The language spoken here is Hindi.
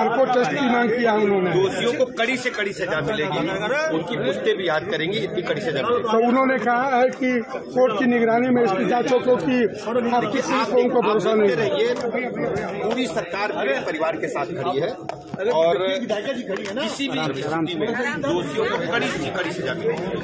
नार्को टेस्ट की मांग किया उन्होंने। दोषियों को कड़ी से कड़ी सजा मिलेगी। उनकी पुस्तें भी याद करेंगी इतनी कड़ी सजा तो उन्होंने कहा है कि कोर्ट की निगरानी में इसकी जाँच हो क्योंकि आप किसी को उनको भरोसा नहीं रहिए पूरी सरकार परिवार के साथ खड़ी है और किसी भी स्थिति में दोषियों को कड़ी से कड़ी सजा मिलेगी।